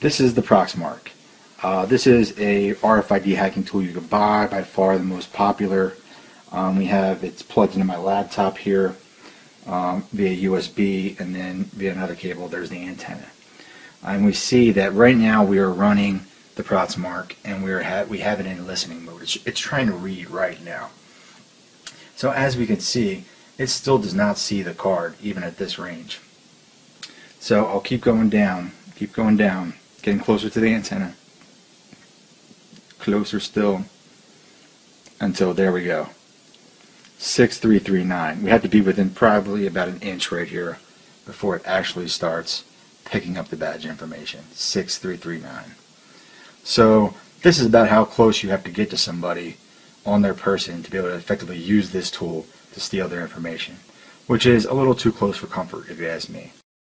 This is the Proxmark. Uh, this is a RFID hacking tool you can buy, by far the most popular. Um, we have it's plugged into my laptop here um, via USB, and then via another cable. There's the antenna, and we see that right now we are running the Proxmark, and we are ha we have it in listening mode. It's, it's trying to read right now. So as we can see, it still does not see the card even at this range. So I'll keep going down, keep going down, getting closer to the antenna. Closer still. Until there we go. 6339 we have to be within probably about an inch right here before it actually starts picking up the badge information. 6339 so this is about how close you have to get to somebody on their person to be able to effectively use this tool to steal their information which is a little too close for comfort if you ask me